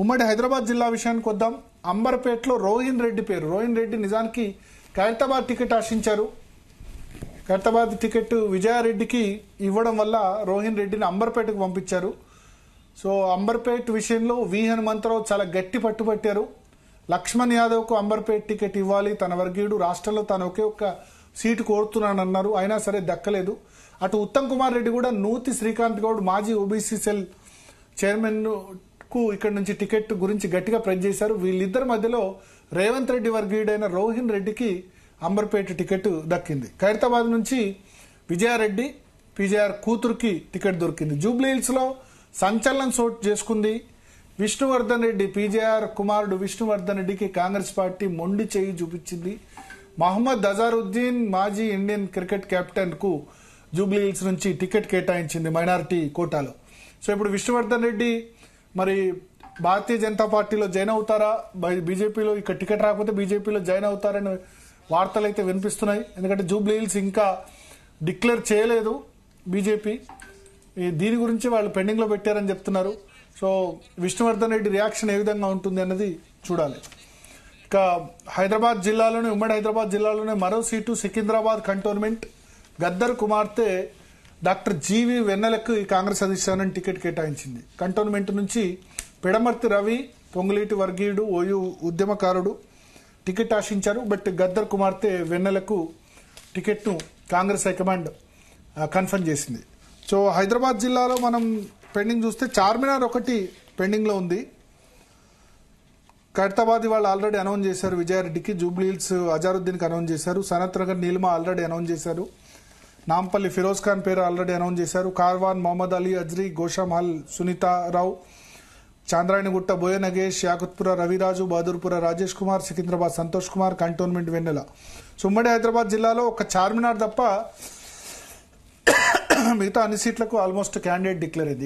ఉమ్మడి హైదరాబాద్ జిల్లా విషయానికి వద్దాం. అంబర్పేటలో రోహిన్ రెడ్డి పేరు. రోహిన్ రెడ్డి నిజానికి ఖైరతాబాద్ టికెట్ ఆశించారు. ఖైరతాబాద్ టికెట్ విజయారెడ్డికి ఇవ్వడం వల్ల రోహిన్ రెడ్డిని అంబర్పేటకు పంపించారు. సో అంబర్పేట్ విషయంలో వి హనుమంతరావు చాలా గట్టి పట్టుబట్టారు లక్ష్మణ్ యాదవ్కు అంబర్పేట్ టికెట్ ఇవ్వాలి. తన వర్గీయుడు. రాష్ట్రంలో తాను ఒకే ఒక్క సీటు కోరుతున్నానన్నారు. అయినా సరే దక్కలేదు. అటు ఉత్తమ్ కుమార్ రెడ్డి కూడా నూతి శ్రీకాంత్ గౌడ్ మాజీ ఓబీసీ సెల్ చైర్మన్ కు ఇక్కడ నుంచి టికెట్ గురించి గట్టిగా ప్రెస్ చేశారు. వీళ్ళిద్దరి మధ్యలో రేవంత్ రెడ్డి వర్గీయుడైన రోహిన్ రెడ్డికి అంబర్పేట టికెట్ దక్కింది. ఖైరతాబాద్ నుంచి విజయారెడ్డి పీజేఆర్ కూతురుకి టికెట్ దొరికింది. జూబ్లీహిల్స్లో లో సంచలనం చోటు చేసుకుంది. విష్ణువర్ధన్ రెడ్డి పీజేఆర్ కుమారుడు విష్ణువర్ధన్ రెడ్డికి కాంగ్రెస్ పార్టీ మొండి చేయి చూపించింది. మహమ్మద్ అజారుద్దీన్ మాజీ ఇండియన్ క్రికెట్ కెప్టెన్కు జూబ్లీ హిల్స్ నుంచి టికెట్ కేటాయించింది మైనారిటీ కోటాలో. సో ఇప్పుడు విష్ణువర్ధన్ రెడ్డి మరి భారతీయ జనతా పార్టీలో జాయిన్ అవుతారా? బీజేపీలో ఇక్కడ టికెట్ రాకపోతే బీజేపీలో జాయిన్ అవుతారని వార్తలు అయితే వినిపిస్తున్నాయి. ఎందుకంటే జూబ్లీ హిల్స్ ఇంకా డిక్లేర్ చేయలేదు బీజేపీ. ఈ దీని గురించి వాళ్ళు పెండింగ్లో పెట్టారని చెప్తున్నారు. సో విష్ణువర్ధన్ రెడ్డి రియాక్షన్ ఏ విధంగా ఉంటుంది అన్నది చూడాలి. ఇక హైదరాబాద్ జిల్లాలోనే ఉమ్మడి హైదరాబాద్ జిల్లాలోనే మరో సీటు సికింద్రాబాద్ కంటోన్మెంట్. గద్దర్ కుమార్తె డాక్టర్ జీవి వెన్నెలకు ఈ కాంగ్రెస్ అధిష్టానం టికెట్ కేటాయించింది. కంటోన్మెంట్ నుంచి పిడమర్తి రవి పొంగులేటి వర్గీయుడు ఓయు ఉద్యమకారుడు టికెట్ ఆశించారు. బట్ గద్దర్ కుమార్తె వెన్నెలకు టికెట్ను కాంగ్రెస్ హైకమాండ్ కన్ఫర్మ్ చేసింది. సో హైదరాబాద్ జిల్లాలో మనం పెండింగ్ చూస్తే చార్మినార్ ఒకటి పెండింగ్లో ఉంది. ఖైరతాబాద్ వాళ్ళు ఆల్రెడీ అనౌన్స్ చేశారు. విజయారెడ్డికి జూబ్లీ హిల్స్ అజారుద్దీన్కి అనౌన్స్ చేశారు. సనత్ నగర్ నీలిమ ఆల్రెడీ అనౌన్స్ చేశారు. నాంపల్లి ఫిరోజ్ ఖాన్ పేరు ఆల్రెడీ అనౌన్స్ చేశారు. కార్వాన్ మొహమ్మద్ అలీ అజ్రీ గోషామహల్ సునీతారావు చాంద్రాయణగుట్ట బోయ నగేష్ యాకుత్పుర రవిరాజు బహదూర్పుర రాజేష్ కుమార్ సికింద్రాబాద్ సంతోష్ కుమార్ కంటోన్మెంట్ వెన్నెల. సుమ్మడి ఉమ్మడి హైదరాబాద్ జిల్లాలో ఒక చార్మినార్ తప్ప మిగతా అన్ని సీట్లకు ఆల్మోస్ట్ క్యాండిడేట్ డిక్లేర్ అయింది.